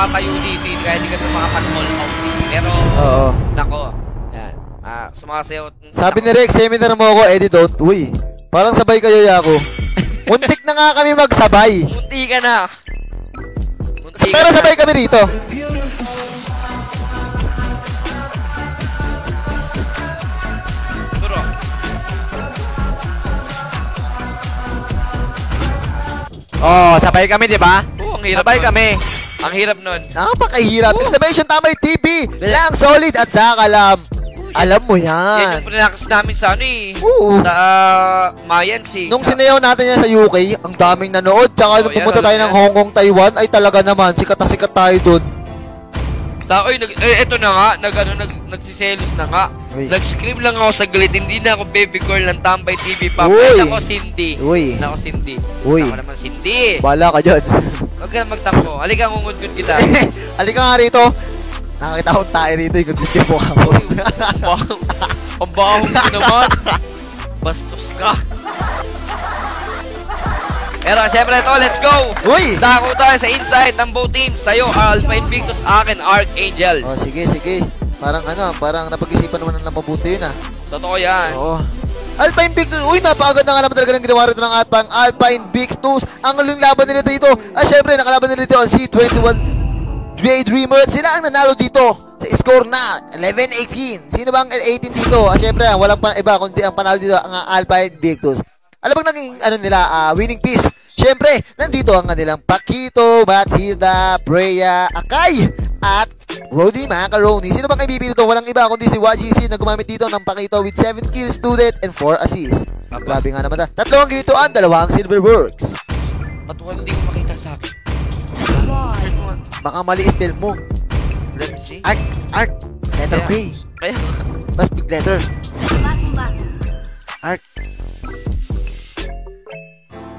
nakatayo dito eh, kaya hindi kami makapan-all out. Pero, Oo. nako, yan. Ah, sumasayaw. Sabi ni Rex, seminar mo ako, Eddie don't. Uy, parang sabay kayo, Yako. Muntik na nga kami magsabay. Munti ka na. Munti ka Pero na. sabay kami rito. Bro, Oh, sabay kami, di ba? oh, ang hirap Sabay nun. kami. Ang hirap nun. Nakapakahirap. Exclamation Tamay TV. Lang solid at saka lam. Alam mo Yan yan. yung prinakas namin sa ano eh. Oo. Sa uh, Mayans eh. Nung sinayaw natin yan sa UK, ang daming nanood. Tsaka Oh, nung pumunta alam tayo yan. ng Hong Kong, Taiwan, ay talaga naman, sikat na sikat tayo dun. Sa, oy, nag, eh, eto na nga, nag, ano, nag, nagsiselos na nga. Nag-scream lang ako sa galit, hindi na ako baby girl ng Tambay TV pa. Uy. Ay, nako, Cindy. Uy. Nako, Cindy. Uy. Ako naman, Cindy. Bahala ka dyan. Huwag ka na magtampo. Halika, ngungudgud kita. Halika nga rito. Nakakita ko tayo rito, yung good yung mukha mo. Ang baho. Ang baho mo naman. Bastos ka. Pero syempre ito, let's go! Uy! Dako tayo sa inside ng both teams. Sa'yo, Alpha Invictus, akin, Archangel. Oh, sige, sige. Parang ano, parang napag-isipan naman ng mabuti yun ah. Totoo yan. Oo. Alpha Invictus, uy, napakagod na nga naman talaga ng ginawa rito ng Atpang Alpha Invictus. Ang huling laban nila dito. Ah, syempre, nakalaban nila dito ang C21 Daydreamer. At sila ang nanalo dito sa score na 11-18. Sino ba ang 18 dito? Ah, syempre, walang pa iba kundi ang panalo dito ang Alpha Invictus. Alam mo naging ano nila, ah, winning piece. Syempre, nandito ang kanilang Paquito, Matilda, Brea, Akay, at Rody Macaroni. Sino bang kaibigan dito? Walang iba kundi si YGC na gumamit dito ng Paquito with 7 kills to death and 4 assists. Aba. Grabe nga naman. ta. Tatlo ang ginituan, dalawa ang Silverworks. At wala hindi ko makita sa akin. Baka mali spell mo. Let me see. Arc, arc, letter K. Kaya, Mas big letter.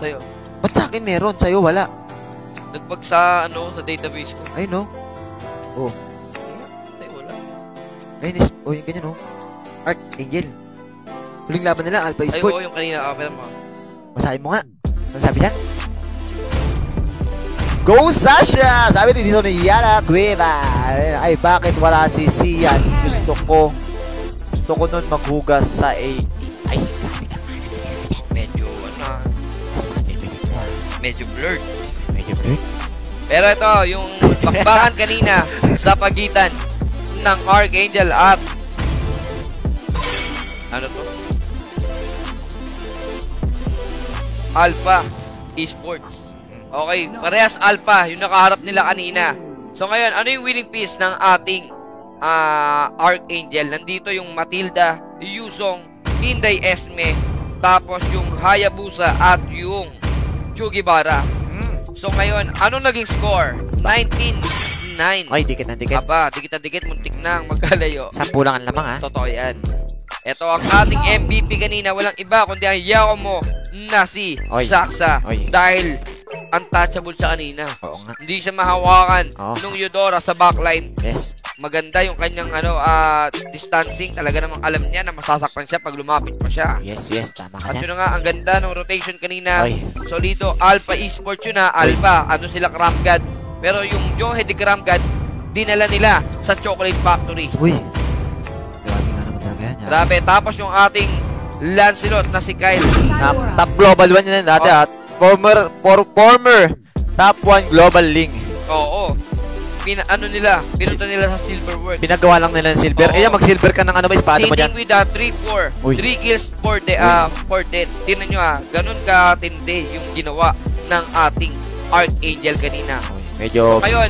sa'yo. Ba't sa akin meron? Sa'yo wala. Nagbag sa, ano, sa database ko. Ay, no? Oo. Oh. Sa'yo wala. Ayun, is, oh, yung ganyan, oh. no? Art, Angel. Huling laban nila, Alpha Ay, Ay, oo, yung kanina, ah, meron mo. Masahin mo nga. Saan sabi yan? Go Sasha! Sabi din dito ni Yana Cueva. Eh, ay, bakit wala si Sian? Gusto ko, gusto ko nun maghugas sa 8. Medyo blurred. medyo break. Pero ito, yung bakbakan kanina sa pagitan ng Archangel at ano to? Alpha Esports. Okay, parehas Alpha, yung nakaharap nila kanina. So ngayon, ano yung winning piece ng ating ah, Archangel? Nandito yung Matilda, Yusong, Inday Esme, tapos yung Hayabusa at yung Chugibara. So ngayon, ano naging score? 19-9. Ay, dikit na dikit. Aba, dikit-dikit, muntik na ang magkalayo. Sampu lang ang lamang, ha? Totoo yan. Ito ang ating MVP kanina, walang iba kundi ang yaw mo na si Oy. Saksa. Oy. Dahil untouchable siya kanina. Oo nga. Hindi siya mahawakan Oo. nung Eudora sa backline. Yes. Maganda yung kanyang ano ah, distancing. Talaga namang alam niya na masasaktan siya pag lumapit pa siya. Yes, yes. Tama ka At yun nga, ang ganda ng rotation kanina. Oy. Solido, Alpha Esports yun na. Alpha, ano sila, Kramgad. Pero yung Johe de Kramgad, dinala nila sa Chocolate Factory. Uy, Grabe nga naman talaga yan. ha? Grabe. Tapos yung ating Lancelot na si Kyle. Top, top global 1 yan dati, Oh. ha? Former, for, former top 1 global link. Oo. Pina, ano nila, pinunta nila sa Silverworks. Pinagawa lang nila ng silver. Oo. Kaya mag-silver ka ng ano ba, espada mo dyan. Sitting with a 3-4. Uy. 3 kills for, de, ah, for deaths. Tingnan nyo ah, ganun katindi yung ginawa ng ating Archangel kanina. Medyo, Ngayon,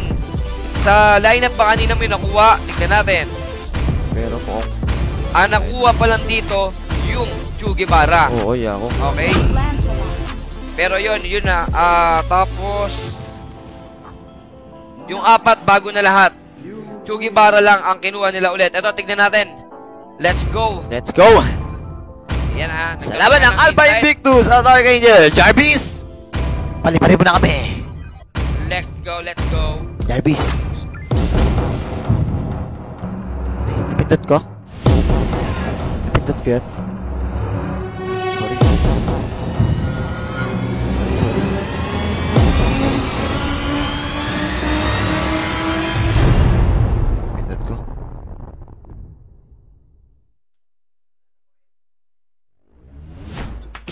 sa lineup ba kanina may nakuha? Tignan natin. pero kung, Ang nakuha pa lang dito, yung Chugibara. oo, yeah, ako. Okay? Pero yun, yun na. Ah, tapos, yung apat bago na lahat. Chugibara lang ang kinuha nila ulit. Ito, tignan natin. Let's go. Let's go! Yan ha. Sa laban ng Alpha Invictus at Archangel, Jarvis! Paliparin mo na kami! Let's go, let's go. Jarvis. Ay, napindot ko? Napindot ko yun?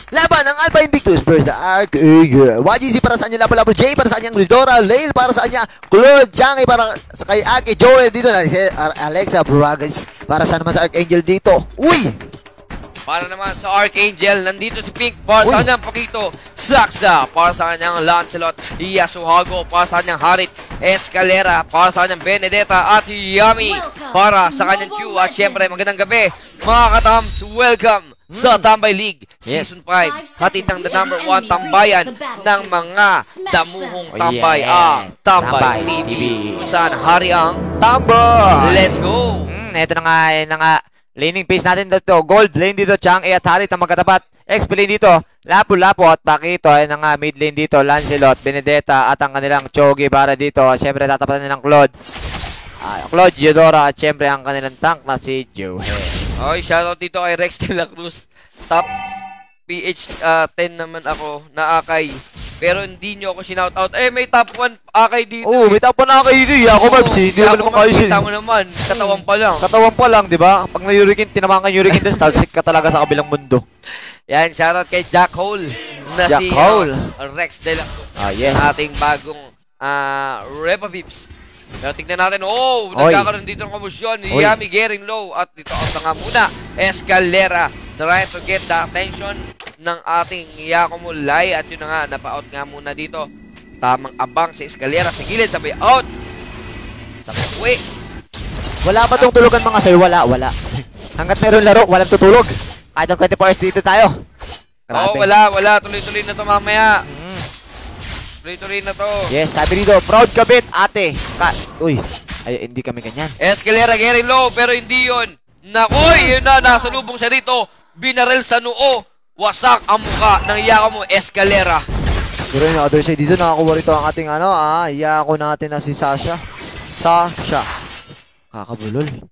Laban ng Alpha Invictus versus the Archangel. YGC para sa kanya Lapu-Lapu J para sa kanyang Ridora. Lail para sa kanya Claude Jangi para sa kay Aki Joel dito na si Alexa Bragas para sa naman sa Archangel dito. Uy! Para naman sa Archangel, nandito si Pink para Uy. sa kanyang Pakito. Saksa para sa kanyang Lancelot. Yasuhago para sa kanyang Harit. Escalera para sa kanyang Benedetta. At Yami para sa kanyang Q. At syempre, magandang gabi. Mga katams, welcome sa Tambay League Yes. Season 5. Hatid ng the number 1 tambayan ng mga damuhong Oh, tambay. yes. Ah, Tambay Tambay TV. Saan hari ang Tambay! Let's go! Hmm, ito na nga, yun na nga. Laning pace natin dito. Gold lane dito, Chang E at Harit ang magkatapat. XP lane dito, Lapu-Lapu at Pakito. Ayun na nga, mid lane dito, Lancelot, Benedetta at ang kanilang Chogi para dito. Siyempre, tatapatan nilang Claude. Ah, Claude, Eudora at siyempre ang kanilang tank na si Joe. Okay, shoutout dito kay Rex de la Cruz. Top PH ah, 10 naman ako na Akay. Pero hindi nyo ako sinoutout. Eh, may top 1 Akay dito. Oh, may tapo na kayo dito. Ako, Oo, Barbs, eh. Hindi naman Mabs, kayo siya. Kita mo naman, katawan pa lang. Katawan pa lang, di ba? Pag na-hurricane, tinamaan ka hurricane, tapos talsik ka talaga sa kabilang mundo. Yan, shoutout kay Jack Hole. Na Jack si Hole. ah, Rex de la Cruz. Ah, yes. Ating bagong ah Repa Vips. Pero tignan natin, oh, Oy. nagkakaroon dito ng komusyon. Oy. Yami getting low. At dito out na nga muna. Escalera trying to get the attention ng ating Yakumo Lai. At yun na nga, napa-out nga muna dito. Tamang abang si Escalera sa gilid. Sabi out. Sabi, uwi. Wala ba tong tulugan mga sir? Wala, wala. Hanggat meron laro, walang tutulog. Kahit ang 24 hours dito tayo. Oh, wala, wala. Tuloy-tuloy na to mamaya. Tuloy-tuloy na to. Yes, sabi dito, proud kabit, ate. Ka Uy, ay, hindi kami ganyan. Escalera getting low, pero hindi yun. Nakoy, yun na, nasa lubong siya rito. Binarel sa noo. Wasak ang muka ng Yakumo Escalera. Pero yung other side dito, nakakuha rito ang ating ano, ah, iyako natin na si Sasha. Sasha. Kakabulol.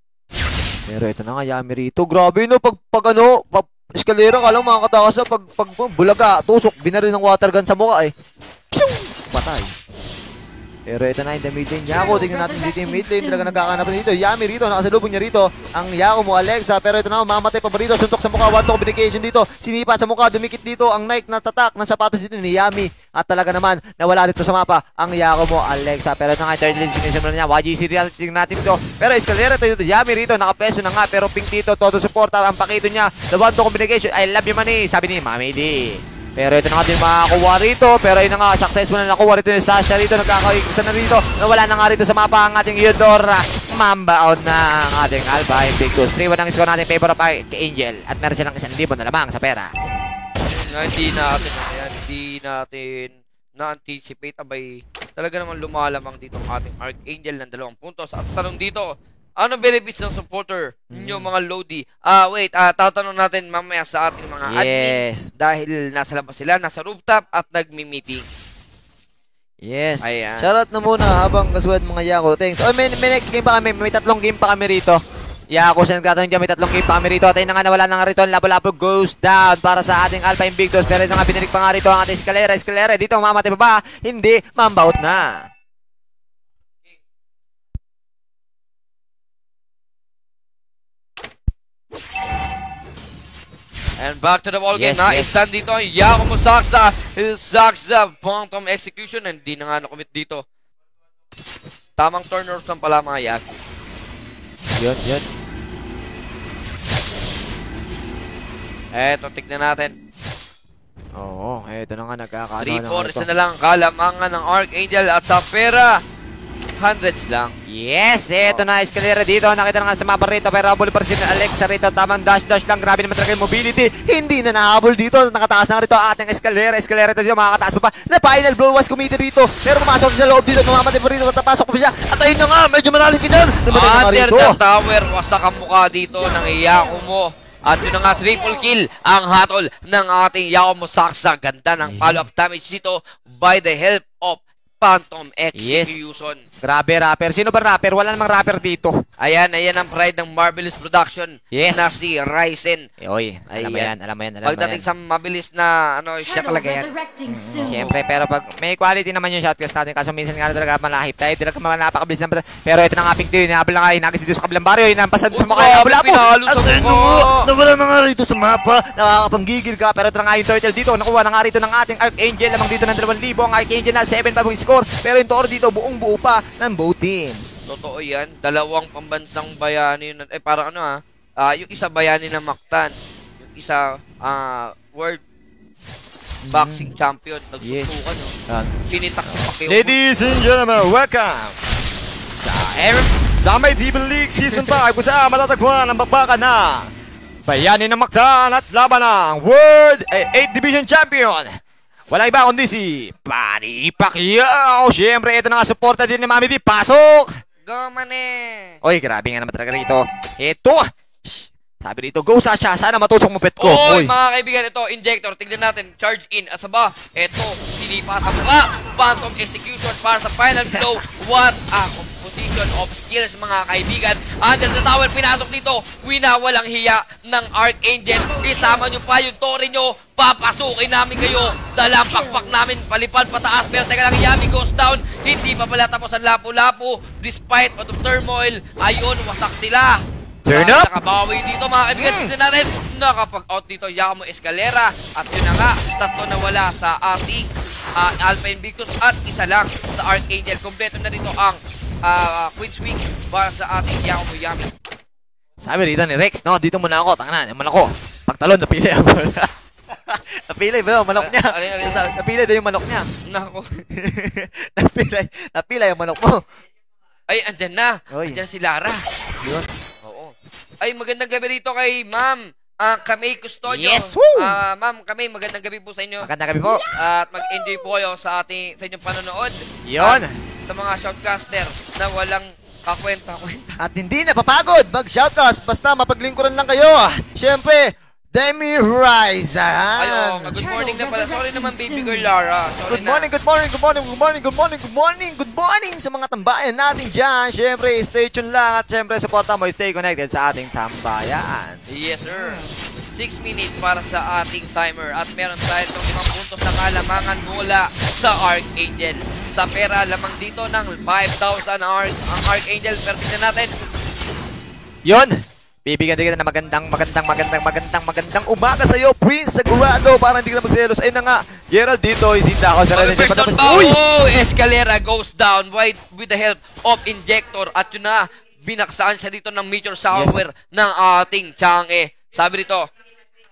Pero ito na nga, Yami rito. Grabe no, pag, pag ano, pag eskalera ka lang mga katakas na, pag, pag bulaga, tusok, binari ng water gun sa mukha eh. Pyong! Patay. Pero ito na yung the mid lane. Yako, tingnan natin dito yung mid lane. Talaga nagkakanap dito. Yami rito, nakasalubong niya rito. Ang Yako mo, Alexa. Pero ito na, mamatay pa ba rito? Suntok sa mukha, one to communication dito. Sinipa sa mukha, dumikit dito. Ang Nike na tatak ng sapatos dito ni Yami. At talaga naman, nawala dito sa mapa ang Yako mo, Alexa. Pero ito nga, yung third lane, sinisimulan niya. YGC real, tingnan natin dito. Pero escalera ito dito. Yami rito, nakapeso na nga. Pero pink dito, todo suporta. Ang pakito niya, the one to communication. I love you, money. Sabi ni Mami D. Pero ito na nga din makakuha rito. Pero yun na nga, successful na nakuha rito yung Sasha rito. Nagkakaigsa na rito. Nawala na nga rito sa mapa ang ating Eudora. Mamba out na ang ating Alpha Invictus. 3-1 ang score natin favor of Angel. At meron silang isang libo na lamang sa pera. Na hindi natin, ayan, hindi natin na-anticipate. Abay, talaga naman lumalamang dito ang ating Archangel ng dalawang puntos. At tanong dito, anong benefits ng supporter ninyo mga Lodi? Ah, wait, ah, tatanong natin mamaya sa ating mga admin. Yes. Dahil nasa labas sila, nasa rooftop at nagmi-meeting. Yes. Ayan. Shoutout na muna habang kasuhan mga Yako. Thanks. Oh, may, may next game pa kami. May tatlong game pa kami rito. Yako siya nagtatanong dyan. May tatlong game pa kami rito. At ayun na nga nawala na nga rito. Labo-labo goes down para sa ating Alpha Invictus. Pero ito nga bininig pa nga rito ang ating Escalera. Escalera dito mamatay pa ba? Hindi. Mambaut na. And back to the ball game Yes, na yes. dito ang Yakumo Saksa. Saksa, phantom execution. Hindi na nga nakumit dito. Tamang turnovers lang pala mga yak. Yun, yun. Eto, tignan natin. Oo, eto na nga nagkakaano 3-4, na isa na lang ang kalamangan ng Archangel at sa pera, hundreds lang. Yes, eto na escalera dito. Nakita na nga sa mapa rito pero habol pa rin si Alexa rito. Tamang dash dash lang. Grabe naman talaga yung mobility. Hindi na nahabol dito. Nakataas na rito ang ating escalera. Escalera ito dito. Makakataas pa pa. Na final blow was committed rito. Pero pumasok sa loob dito. Mamamatay pa rito. At napasok pa siya. At ayun na nga. Medyo malalim final. Under the tower, wasak ang mukha dito ng Yakumo. At yun na nga, triple kill ang hatol ng ating Yakumo Saksa. Ganda ng follow-up damage dito by the help of Phantom Execution. Grabe, rapper. Sino ba rapper? Wala namang rapper dito. Ayan, ayan ang pride ng Marvelous Production Yes. na si Ryzen. Eh, oy, alam mo yan, alam mo yan, alam Pagdating yan. sa mabilis na ano, siya talaga yan. Mm. Siyempre, pero pag may quality naman yung shotcast natin, kaso minsan nga talaga malahip tayo, talaga mga napakabilis naman. Pero ito na nga ping team, hinabol na nga, inagis dito sa kabilang baryo, inampasan sa mukha, hinabol po. At ano mukha. mo, nawala na nga rito sa mapa, nakakapanggigil ka, pero ito na nga yung turtle dito, nakuha na nga rito ng ating Archangel, lamang dito ng 2,000, ang Archangel na 7 pa score, pero yung Toro dito, buong buo pa ng both teams. Totoo yan. Dalawang pambansang bayani yun. Eh, parang ano ah. ah, yung isa bayani ng Mactan. Yung isa, ah, world boxing champion. Nagsusukan, no? Yan. Pinitak si Pacquiao. Ladies and gentlemen, welcome sa Air Damay TV League Season 5 kung saan matatagpuan ang bakbakan na Bayani ng Mactan at laban ng World eh, 8 Division Champion. Wala iba kundi si Manny Pacquiao. Siyempre, ito na nga suporta din ni Mami D. Pasok! Go, mane! Oy, grabe nga naman talaga rito. Ito! Sabi rito, go Sasha, sana matusok mo bet ko. Oy, mga kaibigan, ito, injector. Tignan natin. Charge in. At saba, ito, sinipa sa mukha. Phantom execution para sa final blow. What a composition of skills, mga kaibigan. Under the tower, pinasok dito. Winawalang hiya ng Archangel. Isama nyo pa yung Tori nyo. Papasukin namin kayo sa lampakpak namin. Palipad pataas. Pero teka lang, Yami goes down. Hindi pa pala tapos ang lapu-lapu. Despite of the turmoil, ayun, wasak sila. Turn up! Nakabawi dito mga kaibigan. Mm. Tignan natin. Nakapag-out dito Yamo Escalera. At yun na nga, tatlo na wala sa ating ah, Alpha Invictus at isa lang sa Archangel. Kompleto na rito ang ah, Queen's Week para sa ating Yamo Yami. Sabi rito ni Rex, no, dito muna ako, tanga na, naman ako. Pagtalon, napili ako. napili ba yung manok niya? Ah, alin, alin? Sabi, Napili daw yung manok niya. Nako. napila, napila yung manok mo. Ay, andyan na. Oy. Andyan si Lara. Yun. Oo. Ay, magandang gabi rito kay Ma'am ah, Kamay Custodio. Yes, woo! Ah, Ma'am Kamay, magandang gabi po sa inyo. Maganda gabi po. At mag-enjoy po kayo sa ating sa inyong panonood. Yun. At sa mga shoutcaster na walang kakwenta-kwenta. At hindi napapagod mag-shoutcast basta mapaglingkuran lang kayo. Siyempre, Demi Ryzan. Ayo, good morning na pala. Sorry naman, baby girl Lara. Sorry Good morning, good morning, good morning, good morning, good morning, good morning, good morning sa mga tambayan natin dyan. Siyempre, stay tuned lang at siyempre, supporta mo, stay connected sa ating tambayan. na. Yes, sir. 6 minutes para sa ating timer at meron tayo itong limang puntos na kalamangan mula sa Archangel. Sa pera lamang dito ng 5,000 Arch ang Archangel. Pero tingnan natin, Yun. Bibigyan din kita ng magandang, magandang, magandang, magandang, magandang umaga sa iyo, Prince Sagurado, para hindi ka na magselos. Ayun na nga, Gerald dito, isinda ako sa rin. First down ba? Oh, Escalera goes down wide with the help of Injector. At yun na, binaksaan siya dito ng Meteor Shower ng ating Chang'e. Sabi dito,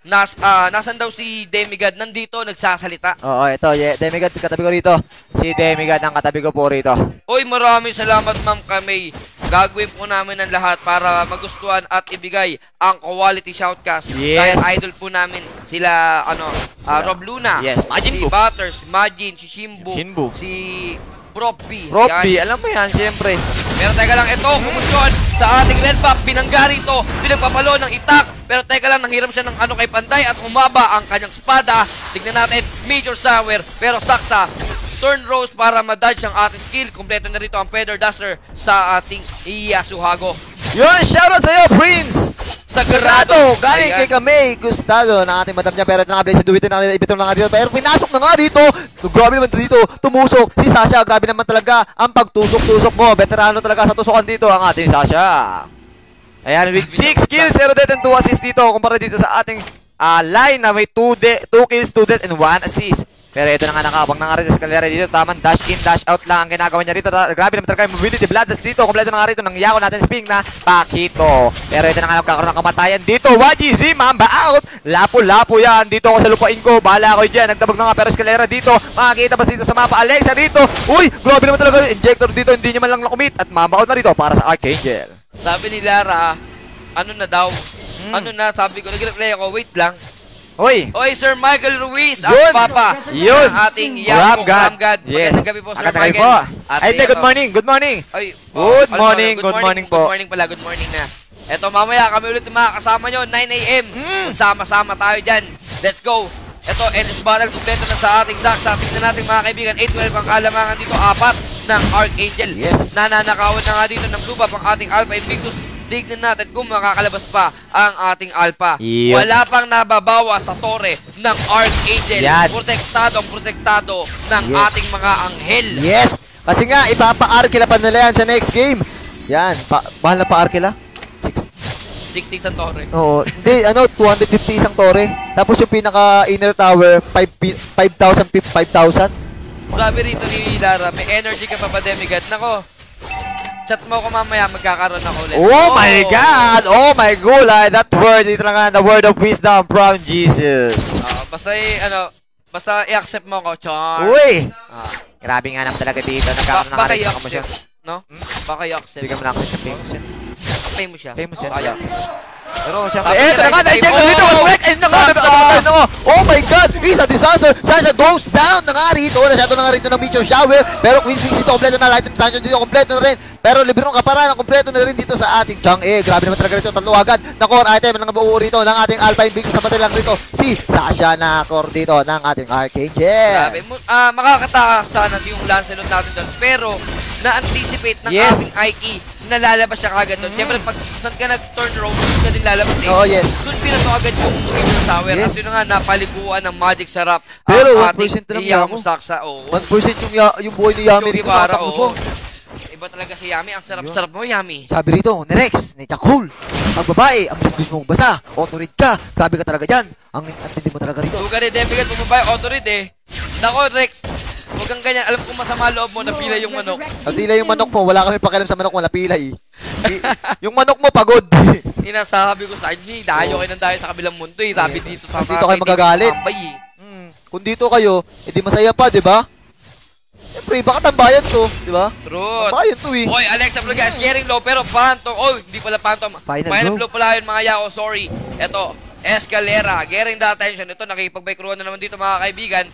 nas, ah, nasan daw si Demigod? Nandito, nagsasalita. Oo, ito, ye, Demigod, katabi ko rito. Si Demigod ang katabi ko po rito. Uy, maraming salamat ma'am kami. Gagawin po namin ang lahat para magustuhan at ibigay ang quality shoutcast. Yes. Dahil idol po namin sila, ano, ah, Rob Luna. Yes, Majin si Buu. Butters, Majin, si Shimbu, Si Shinbu. si Prop B. Yan. alam mo yan, siyempre. Pero teka lang, ito, kumusyon sa ating red buff, binangga rito, pinagpapalo ng itak. Pero teka lang, nanghiram siya ng ano kay Panday at humaba ang kanyang espada. Tignan natin, Major Sour, pero saksa. Turn Rose para madodge ang ating skill. Kompleto na rito ang Feather Duster sa ating Iyasuhago. Yun, shoutout sa iyo, Prince! Sagrado! Galing Ayan. kay Kamay Gustado ng ating madam niya pero ito na nga Blaze Duwit na ibitong lang nga dito pero pinasok na nga dito so, grabe naman dito tumusok si Sasha grabe naman talaga ang pagtusok-tusok mo veterano talaga sa tusokan dito ang ating Sasha Ayan, with 6 kills, 0 death and 2 assists dito. Kumpara dito sa ating ah, line na may 2 de 2 kills, 2 death and 1 assist. Pero ito na nga nakabang na nga rin sa eskalera dito. Tamang dash in, dash out lang ang ginagawa niya rito. Grabe naman talaga yung mobility. Bloodless dito. Kompleto na nga rito ng Yako natin sping na Pakito. Pero ito na nga nagkakaroon ng kamatayan dito. Waji Z, Mamba out. Lapo-lapo yan. Dito ako sa lupain ko. Bahala ako dyan. Nagtabag na nga pero eskalera dito. Makakita ba dito sa mapa? Alexa dito. Uy, grabe naman talaga. Injector dito. Hindi niya man lang nakumit. At Mamba out na rito para sa Archangel. Sabi ni Lara, ano na daw? Hmm. Ano na? Sabi ko, nag-replay ako, wait lang. Uy, Oy, Sir Michael Ruiz, ang Yun! papa. Yun! ng ating Ram Yapo God. Ramgad. Yes. Magandang gabi po, Sir Magandang gabi Michael. po. At Ay, ito- good morning, good morning. Ay, Good oh, morning, ano, good morning po. Good morning pala, good morning na. Eto, mamaya kami ulit yung mga kasama nyo, 9 a.m. Mm. Sama-sama tayo dyan. Let's go. Ito, NS Battle, kumpleto na sa ating Zaxa. Tingnan natin mga kaibigan, 8-12 ang kalamangan dito, apat ng Archangel. Yes. Nananakawan na nga dito ng blue buff ang ating Alpha Invictus. Tignan natin kung makakalabas pa ang ating Alpha. Yun. Wala pang nababawa sa torre ng Archangel. Yan. Protektado ang protektado ng Yes. ating mga anghel. Yes! Kasi nga, ipapa-arkila pa nila yan sa next game. Yan, pa mahal na pa-arkila? Six. 60 sa torre. Oo, hindi, ano, 250 isang tore. Tapos yung pinaka-inner tower, 5,000, 5,000. Sabi rito ni Lara, may energy ka pa ba, Demigod? Nako, chat mo ko mamaya, magkakaroon ako ulit. Oh my God! Oh my gulay! That word, ito nga, the word of wisdom from Jesus. Ah, basta i- ano, basta i-accept mo ko, Char. Uy! Ah, Grabe nga naman talaga dito. ba- Nagkakaroon nga rin ako mo siya. no? Baka i-accept. Hindi ka man ako siya famous yan. Famous siya. Famous yan. Kaya. Pero siya, Sabi eh, nila, ito na nga, ikay- dahil dyan, Oh! Oh my God! It's a disaster! Sasha goes down na nga rito. Nasyado na nga rito ng meteor shower. Pero Queen Six dito, kompleto na. Light expansion dito, kompleto na rin. Pero Liberong Kaparan, kompleto na rin dito sa ating Chang E. Grabe naman talaga rito. Tatlo agad na core item ng buo rito ng ating Alpine Big sa lang rito. Si Sasha na core dito ng ating Archangel. Grabe. Ah, makakatakas sana yung Lancelot natin doon. Pero, na-anticipate ng Yes. ating Ike na lalabas siya kagad doon. Siyempre, pag saan ka nag-turn road, doon ka din lalabas eh. Oh, yes. Doon pinato agad yung Major Tower. Yes. At yun nga, napaliguan ng Magic Sarap. Pero ang 1% ating lang Yamo. Saksa. Oo. 1% yung, ya- yung buhay ni Yami rito. Oo. po. Iba talaga si Yami. Ang sarap-sarap mo, Yami. Sabi rito, ni Rex, ni Jakul, ang babae, ang bilis mong basa, autorid ka, grabe ka talaga dyan. Ang antindi mo talaga rito. Huwag ka rin, Demigat, bumabay, autorid eh. Nako, Rex. Huwag kang ganyan. Alam kong masama loob mo, napila yung manok. Ang tila yung manok mo, wala kami pakialam sa manok mo, napilay. I- yung manok mo, pagod. Inasabi ko sa inyo, eh, dayo kayo ng dayo sa kabilang mundo eh. Sabi dito sa Dito kayo magagalit. Eh. Hmm, Kung dito kayo, edi masaya pa, di ba? Siyempre, baka tambayan to, di ba? Truth. Tambayan to eh. Oy, Alexa Vloga is getting low pero Phantom. Oh, hindi pala Phantom. Final blow pala yun mga yao. Sorry. Ito, Escalera. Getting the attention. Ito, nakipag-bikeruan na naman dito mga kaibigan.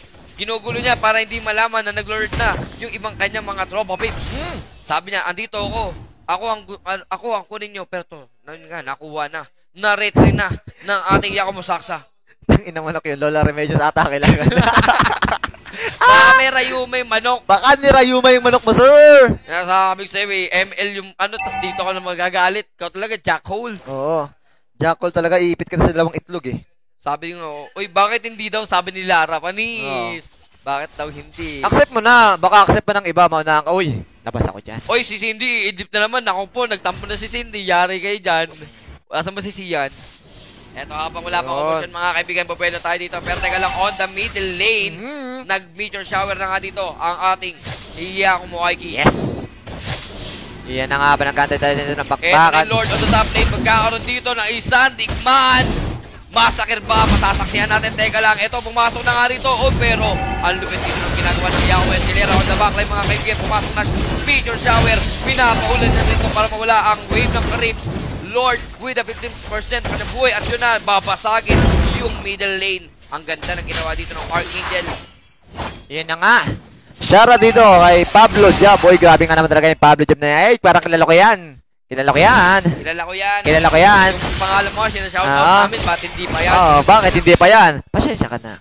Ginugulo niya para hindi malaman na nag-lord na yung ibang kanyang mga tropa pips. Sabi niya, andito ako. Ako ang ako ang kunin niyo pero to, nga nakuha na. Na-retry na ng ating Yakumo Saksa. Ang ina manok yun, Lola Remedios ata kailangan. Baka may rayo, may manok. Baka ni Rayuma yung manok mo, sir. Nasasabi ko sa'yo, eh, ML yung ano, tas dito ka na magagalit. Ikaw talaga, Jackhole. Oo. Jackal talaga, iipit ka na sa dalawang itlog eh. Sabi ngo, uy, bakit hindi daw? Sabi ni Lara, panis. Bakit daw hindi? accept mo na, baka accept pa ng iba, mauna ka, uy, labas ako dyan. Uy, si Cindy, idip na naman. Ako po, nagtampo na si Cindy. Yari kayo dyan. Asan ba si Sian? Eto, habang wala pa Yun. commotion, mga kaibigan, papwelo tayo dito. Pero teka lang, on the middle lane, Mm. nag-meteor shower na nga dito ang ating Iyakumo Aiki. Yes! Iyan na nga ba, nagkantay tayo dito ng Eto na bakbakan. Lord on the top lane, magkakaroon dito ng isang digman. Masakir ba? Matasaksihan natin. Teka lang, ito, pumasok na nga rito. Oh, pero, ang lupit dito ng ginagawa ng Yahoo Escalera on the backline, mga kaibigan. Pumasok na meteor shower. Pinapaulan na dito para mawala ang wave ng Caribs. Lord, with a 15% pa na buhay. At yun na, babasagin yung middle lane. Ang ganda ng ginawa dito ng Archangel. Iyan na nga. Shara dito kay Pablo Jab. Uy, grabe nga naman talaga yung Pablo Jab na yan. Ay, parang kilala ko yan. Kilala ko yan. Kilala ko yan. Kilala ko yan. Yung pangalan mo, sinashoutout Ah. namin. Ba't hindi pa yan? Oo, bakit hindi pa yan? Pasensya ka na.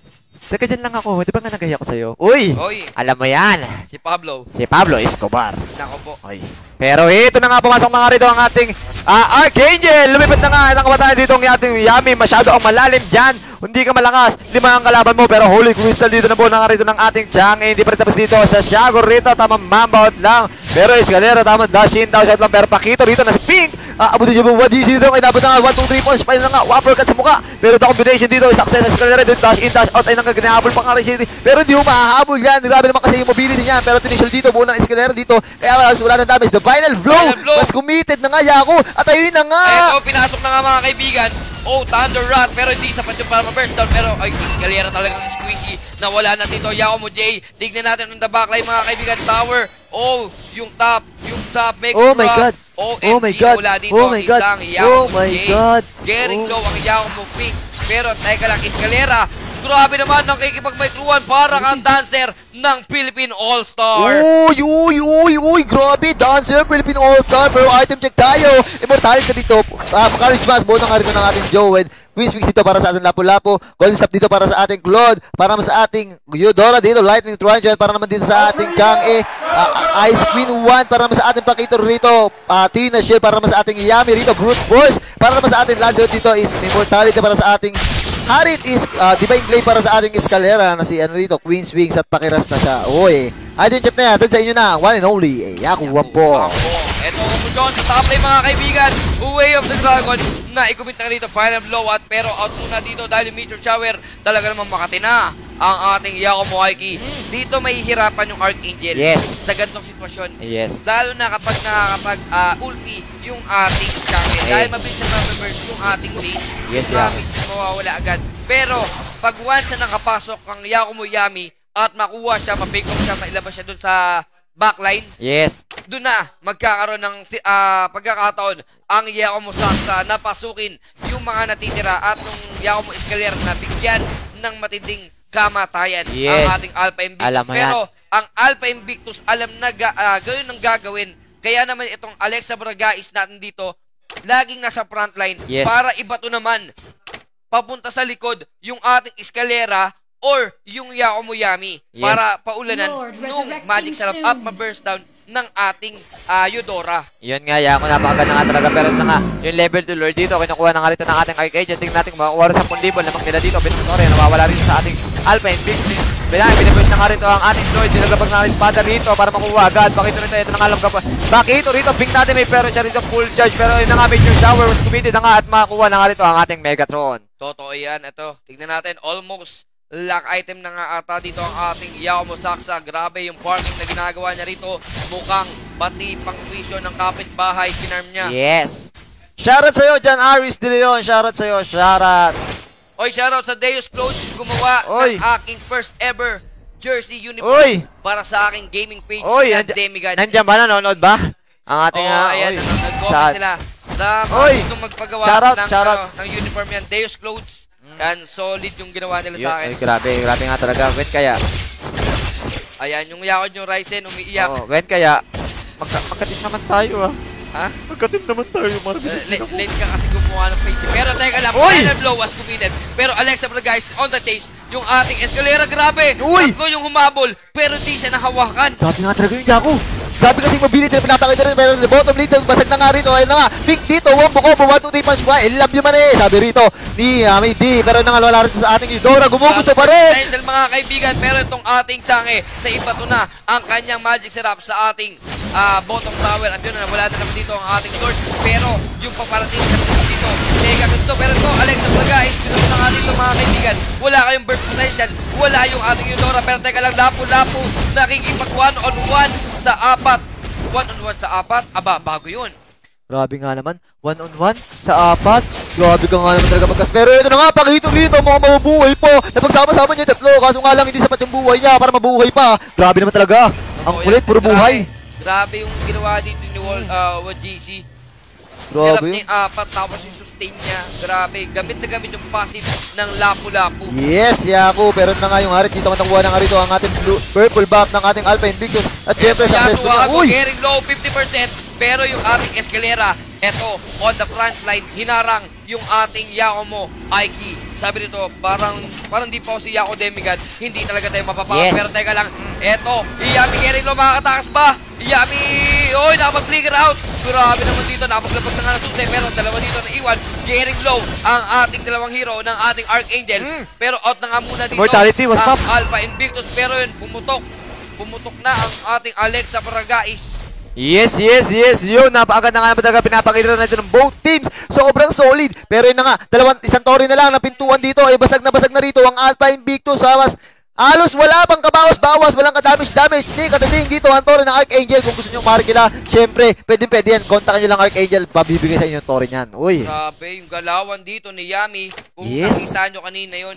Teka dyan lang ako. Di ba nga nagaya ko sa'yo? Uy! Oy, Alam mo yan. si Pablo. Si Pablo Escobar. Nako po. Oy. Pero ito na nga, pumasok na nga rito ang ating ah, Archangel. Lumipad na nga ang kabataan dito ang ating Yami. Masyado ang malalim dyan. Hindi ka malakas. Lima ang kalaban mo. Pero Holy Crystal dito na po na nga rito ng ating Chang. Eh, hindi pa rin tapos dito sa Shago rito. Tamang mambaut lang. Pero Escalera, tamang dash in, dash out lang. Pero Pakito rito na si Pink. Ah, abutin niyo ba? DC dito. Kaya dapat na nga. 1, 2, 3 points. Final na nga. Whopper cut sa mukha. Pero the combination dito. Success Escalera dito. Dash in, dash out. Ay nang ginahabol pa nga rin siya. Pero hindi mo mahahabol yan. Grabe naman kasi yung mobility niyan. Pero tinitial dito. Buo ng Escalera dito. Kaya wala, wala ng damage. The final blow. Final blow. Mas committed na nga Yaku. At ayun na nga. Eto, pinasok na nga mga kaibigan. Oh, Thunder Rat. Pero hindi sapat yung para ma-burst down. Pero ay, Escalera talagang squishy. Nawala na dito. Yakumo J. Tignan natin on the backline mga kaibigan. Tower. Oh, yung top. Yung top. Make Oh my. God. OMG, Oh my God. wala dito. Oh my God. Isang Oh Yakumo my J. God. Getting Oh. low ang Yakumo Pink. Pero teka lang, Escalera. Grabe naman ang kikipagmaikruan para kang dancer ng Philippine All-Star. Uy, uy, uy, uy, grabe, dancer, Philippine All-Star, pero item check tayo. Immortalis na dito, uh, Courage Mass, buo na nga rito ng ating Joed. Queen's Wings dito para sa ating Lapu-Lapu. Golden Staff dito para sa ating Claude. Para naman sa ating Eudora dito. Lightning Triangle para naman dito sa ating Kang E. Ah, Ice Queen 1 para naman sa ating Pakito rito. Uh, Tina Shield para naman sa ating Yami rito. Brute Force para naman sa ating Lancelot dito is Immortality para sa ating Harit is uh, Divine Blade para sa ating Escalera na si ano rito, Queen's Wings at pakiras na siya. Oy, Idol Chip na yan, sa inyo na, one and only, eh, Yaku Wampo. Ito kumusyon sa top lane mga kaibigan. Way of the Dragon na ikumit na dito. Final blowout pero out muna dito dahil yung Meteor Shower talaga naman makatina ang ating Yakumo Aiki. Dito may hirapan yung Archangel Yes. sa ganitong sitwasyon. Yes. Lalo na kapag nakakapag ah, ulti yung ating champion. Eh. Dahil mabilis na mababurst yung ating lane. Yes, yung yeah. mawawala agad. Pero, pag once na nakapasok ang Yakumo Yami at makuha siya, mapick up siya, mailabas siya dun sa backline, Yes. doon na magkakaroon ng ah, pagkakataon ang Yakumo Saksa na pasukin yung mga natitira at yung Yakumo Escalier na bigyan ng matinding kamatayan ang Yes. ating Alpha Invictus. Alam mo Pero ang Alpha Invictus alam na ga, ah, gawin ng gagawin. Kaya naman itong Alexa Bragais natin dito, laging nasa frontline Yes. para ibato naman papunta sa likod yung ating Escalera or yung Yakumo Yami Yes. para paulanan Lord, nung Magic Sarap at ma-burst down ng ating ah, Eudora. Yun nga, Yako, napakaganda nga talaga. Pero ito nga, yung level 2 lord dito, kinukuha na nga rito ng ating Archangel. Tingnan natin kung makakuha rin sa 10,000 lamang nila dito. Benutore, nawawala rin sa ating Alpha and Big Big. Bilang, binibush na nga rito ang ating Lord. Nilagabag na rin espada rito para makuha agad. Bakito rito, ito na nga alam ka pa. Bakito rito, pink natin may pero siya rito full charge. Pero yun na nga, major shower was committed na nga at makakuha na nga rito ang ating Megatron. Totoo yan. Ito, tignan natin. Almost lock item na nga ata dito ang ating Yakumo Saksa. Grabe yung farming na ginagawa niya rito. Mukhang pati pang wisyo ng kapitbahay, kinarm niya. Yes. Shoutout sa'yo, John Aris De Leon. Shoutout sa'yo, shoutout. Oy, shoutout sa Deus Close gumawa Oy. ng aking first ever jersey uniform Oy! para sa aking gaming page Oy, na nandya- Demigod. Nandiyan ba? Nanonood ba? Ang ating, Oo, ah, ayan, nag-comment sila. Sa mga Oy! gustong magpagawa Shoutout, ng, shoutout. ano, ng uniform yan, Deus Clothes. Yan, solid yung ginawa nila Yun, sa akin. ay, grabe, grabe nga talaga. When kaya? Ayan, yung yakod yung Ryzen, umiiyak. Oo, when kaya? Magka magkatin naman tayo ah. Ha? Magkatin naman tayo, Uh, marami. late, late ka kasi gumawa ng face. Pero teka lang, final blow was committed. Pero Alexa Bra guys, on the chase, yung ating Escalera, grabe! Uy! Tatlo yung humabol, pero di siya nahawakan. Grabe nga talaga yung Yaku. Grabe kasi mobility na pinapakita rin. Pero the bottom lane, basag na nga rito. Ayun na nga. Pink dito. Wombo combo. 1, 2, 3 punch. Why? I love you man eh. Sabi rito ni Ami D. Pero nang wala rin sa ating Eudora. Gumugusto pa rin. Dahil mga kaibigan, pero itong ating Change na ibato na ang kanyang magic setup sa ating ah, bottom tower. At yun na, wala na naman dito ang ating Lord. Pero yung paparating na dito, mega gusto. Pero ito, Alexa Blagais, pinag na nga dito mga kaibigan. Wala kayong burst potential. Wala yung ating Eudora. Pero teka lang, lapo-lapo, nakikipag one on one sa apat. One on one sa apat? Aba, bago yun. Grabe nga naman. One on one sa apat. Grabe ka nga naman talaga magkas. Pero ito na nga, pakito rito. Mukhang mabubuhay po. Napagsama-sama niya yung tatlo. Kaso nga lang hindi sapat yung buhay niya para mabuhay pa. Grabe naman talaga. Ang kulit, puro buhay. Grabe yung ginawa dito ni Wall, uh, GC. Hirap Grabe. niya yung apat tapos yung sustain niya. Grabe. Gamit na gamit yung passive ng lapu-lapu. Yes, Yaku. Pero na nga yung Harit. Dito matakuha na nga rito ang ating blue, purple buff ng ating Alpha Invictus. At syempre sa Uy! getting low 50%. Pero yung ating Escalera, eto, on the front line, hinarang yung ating Yakumo Aiki. Sabi nito, parang parang di pa ako si Yako Demigod, hindi talaga tayo mapapaka. Yes. Pero teka lang, eto, Iyami getting low, makakatakas ba? Iyami, oy, nakapag-flicker out. Grabe naman dito, nakapaglabag na nga ng. Pero dalawa dito na iwan, getting low ang ating dalawang hero ng ating Archangel. Mm. Pero out na nga muna dito Immortality was ang pop. Alpha Invictus. Pero yun, pumutok. Pumutok na ang ating Alexa Paragais. Yes, yes, yes. Yun, napakaganda nga naman talaga pinapakita na ito ng both teams. Sobrang solid. Pero yun na nga, dalawang, isang tori na lang na pintuan dito. Ay basag na basag na rito ang Alpha Invictus. Hawas, Alos wala pang kabawas-bawas, walang ka-damage-damage. Hindi, katating dito ang Tori ng Archangel. Kung gusto nyo marikila, syempre, pwede pwede yan. Kontakin nyo lang Archangel, pabibigay sa inyo yung Tori niyan. Uy, Grabe, yung galawan dito ni Yami. Kung Yes. nakita nyo kanina yun.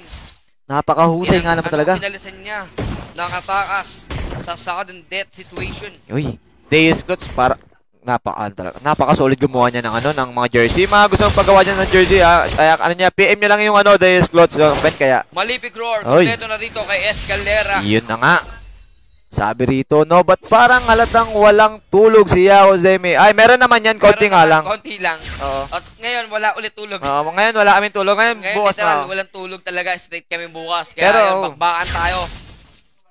napakahusay nga naman ano, talaga. Pinalisan niya. Nakatakas sa sudden death situation. Uy, Deus Clutch para napaka talaga. Napaka-solid gumawa niya ng ano ng mga jersey. Mga gusto mong paggawa niya ng jersey ha. Kaya ano niya, PM niya lang yung ano Deus Clutch. So, ben kaya Malipik roar. Kompleto na rito kay Escalera. yun na nga. Sabi rito, no, ba't parang halatang walang tulog si Yao Demi? Ay, meron naman yan, konti nga lang. Konti lang. Oo. At ngayon, wala ulit tulog. Oo, ngayon wala kaming tulog. Ngayon, Ngayon, bukas literal, na. walang tulog talaga. Straight kami bukas. Kaya Pero- yun, bakbakan tayo.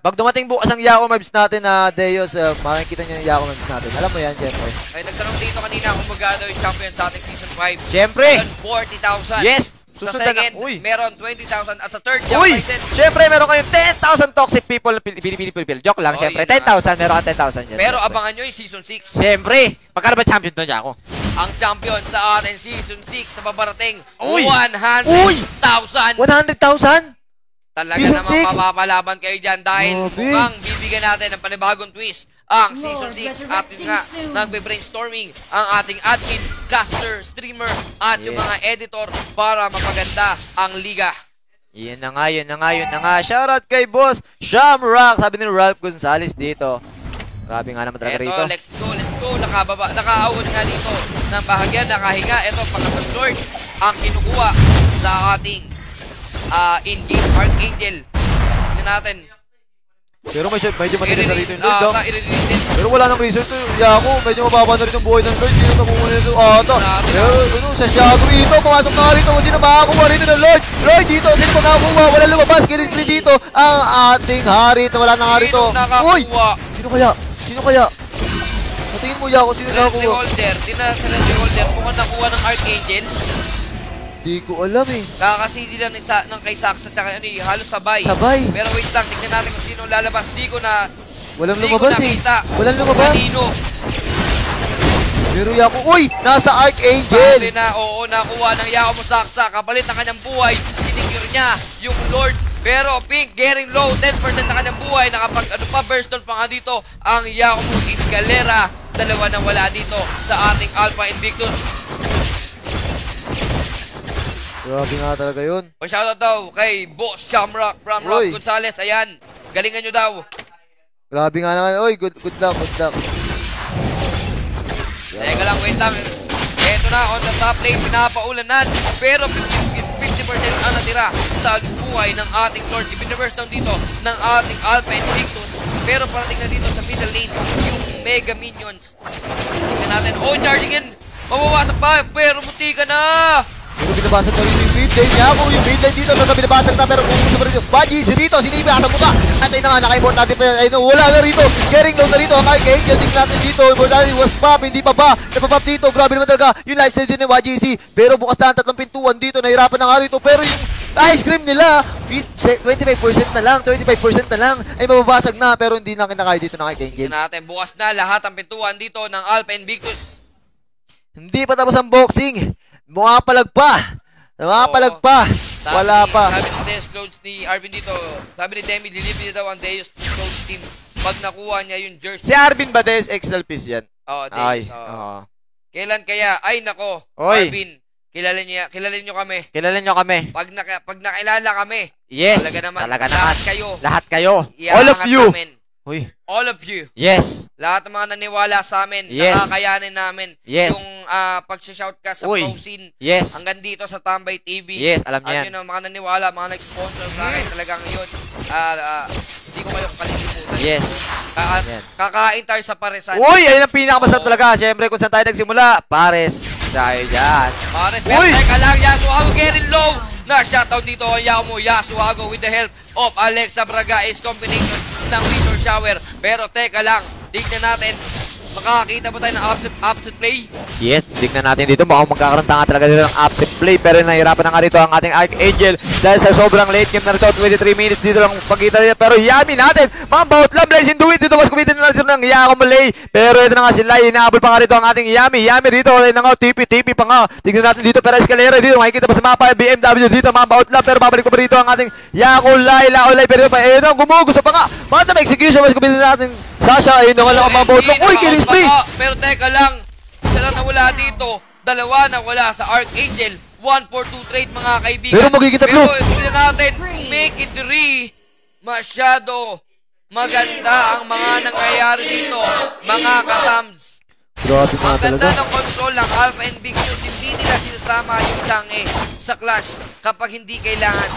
Pag dumating bukas ang Yao Mavs natin na Deos, uh, makikita nyo yung Yao Mavs natin. Alam mo yan, syempre. Ay, nagtanong dito kanina kung magkano yung champion sa ating season 5. Syempre! Meron 40,000. Yes! Sa Susunod second, na. Uy! meron 20,000. At sa third, Young Uy! Titan. Syempre, meron kayong 10,000 toxic people. Pili, pili, pili, pili, pili. Joke lang, Oh, na. 10,000, meron kang 10,000 yan. Pero abangan nyo yung season 6. Syempre! Magkano ba champion doon ako? Ang champion sa ating season 6 sa babarating, Uy! 100,000. 100,000? Talaga Season namang six? mapapalaban kayo dyan dahil Grabe. mukhang bibigyan natin ng panibagong twist ang season Lord, 6 at yun nga, nagbe-brainstorming ang ating admin, caster, streamer at yung Yeah. mga editor para mapaganda ang liga. Yan na nga, yun na nga, yun na nga. Shoutout kay boss Shamrock. Sabi ni Ralph Gonzalez dito. Grabe nga naman talaga Eto, rito. let's go, let's go. Nakababa, nakaawon nga dito ng bahagyan, nakahinga. Ito, pangatang sword ang kinukuha sa ating ah, in-game Archangel. Tingnan natin. Pero medyo, medyo matigas na rito yung Ah, Lord. ah. din. Pero wala nang reason to. Yako, medyo mababa na rin yung buhay ng Lord. Sino na kumuha nito? Ata. Natin, Eh, ano, sa Shago rito. Pumasok na rito. Sino makakuha rito ng Lord? Lord dito. Sino makakuha? Wala lumabas. Kilit free dito. Ang ating Harit. Wala na nga rito. Nakakuha? Uy! Sino kaya? Sino kaya? Sa tingin mo, Yako, sino nakakuha? Holder, mukhang nakuha ng Archangel. Di ko alam eh. Kakasili lang ng, ng kay Sax at ano eh, halos sabay. Sabay. Pero wait lang, tignan natin kung sino lalabas. Di ko na, Walang di ko lumabas eh. nakita. Walang lumabas. Kanino? Pero Yako, uy! Nasa Sabi Archangel! na, oo, nakuha ng Yao mo Saksa. Kapalit ng kanyang buhay, sinicure niya yung Lord. Pero Pink, getting low, 10% na kanyang buhay. Nakapag, ano pa, burst down pa nga dito ang Yao mo Escalera. Dalawa na wala dito sa ating Alpha Invictus. Grabe nga talaga yun. O shoutout daw kay Boss Shamrock from Rock Uy. Gonzalez. Ayan, galingan nyo daw. Grabe nga naman. Uy, good, good luck, good luck. Teka lang, wait lang. Ito na, on the top lane, pinapaulanan. Pero 50%, 50% ang natira sa buhay ng ating Lord. Ibiniverse down dito ng ating Alpha Invictus. Pero parating na dito sa middle lane, yung Mega Minions. Tingnan natin, oh, charging in. Mawawasak pa, pero munti ka na. Pero binabasag na rin yung mid lane niya. Kung yung mid lane dito, sa binabasag na pero kung pa rin yung Baji, si Rito, sinibig ata mukha. At ayun na nga, naka-importante pa yan. Ayun na, wala na rito. Getting down na rito. Ang kay Angel, tingnan natin dito. Importante was pop, hindi pa ba? Napapop dito. Grabe naman talaga yung lifestyle din ni YGC. Pero bukas na ang tatlong pintuan dito. Nahirapan na nga rito. Pero yung ice cream nila, 25% na lang, 25% na lang, ay mababasag na. Pero hindi na kinakaya dito ng kay Angel. Natin, bukas na lahat ang pintuan dito ng Alpha Invictus. Hindi pa tapos ang boxing. Mumapalag pa. Mumapalag pa. Sabi Wala ni- pa. Sabi ni Deus Clothes ni Arvin dito, sabi ni Demi, lilibre daw ang Deus Clothes team pag nakuha niya yung jersey. Si Arvin Bades, Excel piece yan. Oh, Ay, Deus. oo. oo. Kailan kaya? Ay, nako. Oy. Arvin, kilala niyo, kilala niyo kami. Kilala nyo kami. Pag, naka, pag nakilala kami, Yes. talaga naman, Talaga lahat naman. kayo, Lahat kayo. All of you. namin. Uy. All of you. Yes. Lahat ng mga naniwala sa amin, Yes. nakakayanin namin Yes. yung ah, pag-shout ka sa Uy. pro scene Yes. hanggang dito sa Tambay TV. Yes, alam At niyo yun yan. mga naniwala, mga nag-sponsor sa akin talagang yun. Ah, ah, hindi ko kayo kalilimutan. Yes. Yan. kakain tayo sa paresan. Uy, ayun ang pinakamasarap Oo. talaga. Siyempre, kung saan tayo nagsimula, pares. Tayo dyan. Pare, pero teka lang, Yasuago getting low. Na shoutout dito ang Yamo Yasuago with the help of Alexa Bragais combination ng Winter Shower. Pero teka lang, tignan natin. Makakakita ba tayo ng upset, upset play? Yes, tignan natin dito. Mukhang magkakaroon tanga talaga dito ng upset play. Pero nahirapan na nga dito ang ating Archangel. Dahil sa sobrang late game na rito. 23 minutes dito lang pagitan nila. Pero yummy natin. Mga bout lam. Blaze into it. Dito mas kumitin na dito ng Yako Malay. Pero ito na nga sila. Inaabol pa nga rito ang ating yummy. Yummy dito. Ayun na nga. Tipi, tipi pa nga. Tignan natin dito. Pero escalera dito. Makikita pa sa mapa. BMW dito. Mga bout lam. Pero babalik pa rito ang ating Yako Lay. Lao Lay. Pero na. Gumugusto pa nga. Mga execution. Mas kumitin natin. Sasha. Ayun na nga lang ang lam. Uy, killing spree. Baka, pero teka lang, isa lang nawala dito. Dalawa na wala sa Archangel. 1-4-2 trade mga kaibigan. Pero magiging tatlo. Pero tignan natin, make it three. Masyado maganda ang mga nangyayari dito. Mga katams. Grabe Ang ganda talaga. ng control ng Alpha and Victus. Hindi nila sinasama yung Chang'e sa Clash kapag hindi kailangan.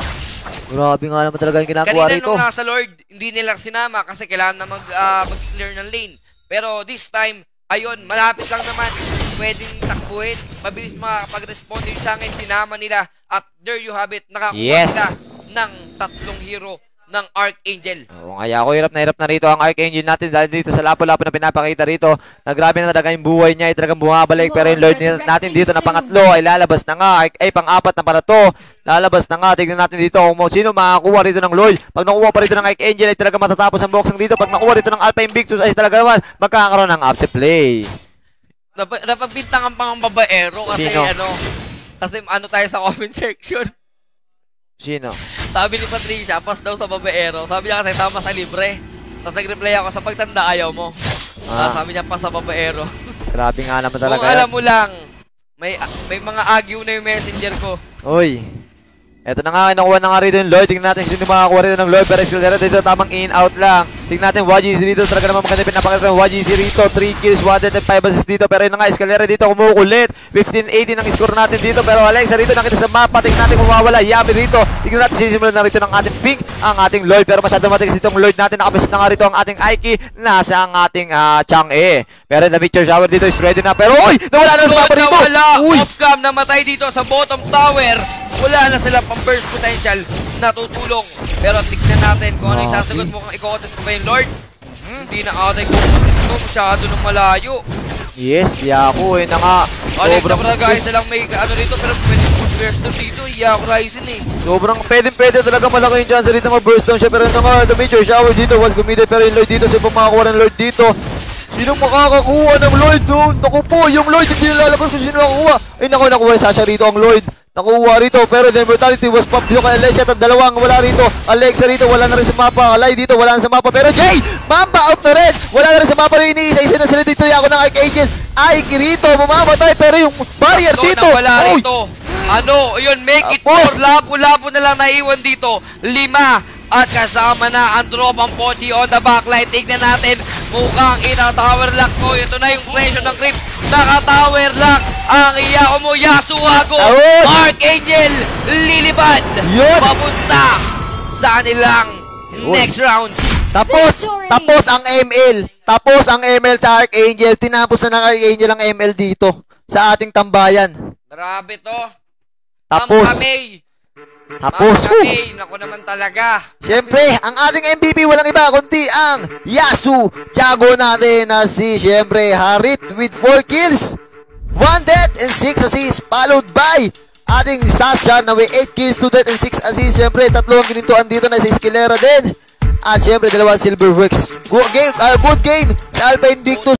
Grabe nga naman talaga yung ginagawa Kanina rito. nung nasa Lord, hindi nila sinama kasi kailangan na mag, ah, mag-clear ng lane. Pero this time, ayun, malapit lang naman. Pwedeng takbuhin. Mabilis makakapag-respond yung Shanghain. Sinama nila. At there you have it. Nakakuha Yes. sila ng tatlong hero ng Archangel. Oo, kaya ako hirap na hirap na rito ang Archangel natin dahil dito sa lapo-lapo na pinapakita rito. Na grabe na talaga yung buhay niya, ay talagang bumabalik. Pero yung Lord natin dito na pangatlo ay lalabas na nga. Ay, ay pang-apat na para to. Lalabas na nga. Tignan natin dito kung sino makakuha rito ng Lord. Pag nakuha pa rito ng Archangel ay talaga matatapos ang boxing dito. Pag nakuha rito ng Alpha Invictus ay talaga naman magkakaroon ng upset play. Nap- Napagbintangan pa ang babaero kasi Sino? ano, kasi ano tayo sa comment section. Sino? Sabi ni Patricia, pas daw sa babaero. Sabi niya kasi tama sa libre. Tapos nag-reply ako sa pagtanda ayaw mo. Ah. Ah. sabi niya pa sa babaero. Grabe nga naman Kung talaga. alam yan. mo lang, may may mga agyo na yung messenger ko. Uy. Eto na nga, nakuha na nga rito yung Lloyd. Tingnan natin sino makakuha rito ng Lloyd. Pero Escalera dito, tamang in-out lang. Tingnan natin, YGC dito. Talaga naman maganda pinapakita ng YGC rito. 3 kills, 1 death, and 5 assists dito. Pero yun na nga, Escalera dito, kumukulit. 15-80 ang score natin dito. Pero Alexa rito, nakita sa mapa. Tingnan natin kung mawawala. Yami rito. Tingnan natin, sisimulan na rito ng ating pink, ang ating Lloyd. Pero masyado matigas itong Lloyd natin. Nakabesit na nga rito ang ating Aiki. Nasa ang ating ah, Chang'e. Pero the picture shower dito is ready na. Pero uy, nawala na sa mapa rito. nawala, off-cam, namatay dito sa bottom tower. Wala na silang pang burst potential na tutulong. Pero tignan natin kung ano yung sasagot mo kung ikokontest mo ba yung Lord. Hindi na ata ikokontest ito, masyado nang malayo. Yes, Yaku eh na nga. Alex, Sobrang- na guys na lang may ano dito, pero pwede mo burst down dito. Iyak Ryzen eh. Sobrang pwede pwede talaga malaki yung chance rito ma-burst down siya pero ito nga the major shower dito was gumide pero yung Lloyd dito sa makakuha ng Lloyd dito Sino makakakuha ng Lloyd doon? Naku po, yung Lloyd hindi nalalabas kung sino makakuha. Ay naku, nakuha sa Sasha rito ang Lloyd. Nakuha rito pero the immortality was popped dito kay Alexa at dalawang wala rito. Alexa rito wala na rin sa mapa. Alay dito wala na sa mapa pero Jay! Mamba out na rin! Wala na rin sa mapa rin iniisa-isa na sila dito. Yako ng Archangel. Ay, rito mamamatay pero yung barrier Ito, dito. nawala Uy! rito. Ano, yun, make it more. Labo-labo na lang naiwan dito. Lima. At kasama na ang tropang Pochi on the backline. Tignan natin. Mukhang ina-tower lock mo. Ito na yung presyo ng creep. Naka-tower lock ang Iyao mo. Yasuhago. Ayun. Archangel. Lilipad. Yun. Papunta sa kanilang next round. Tapos, tapos ang ML. Tapos ang ML sa Archangel. Tinapos na ng Archangel ang ML dito sa ating tambayan. Grabe to. Tapos, Mamkamay. Tapos, whew. Mamkamay. Naku naman talaga. Siyempre, ang ating MVP walang iba kundi ang Yasu Yago natin na si siyempre Harit with 4 kills, 1 death and 6 assists followed by ating Sasha na with 8 kills, 2 death and 6 assists. Siyempre, tatlo ang ginintuan dito na sa Escalera din. At siyempre, dalawang Silverworks. Good game, ah, good game sa Alpha Invictus.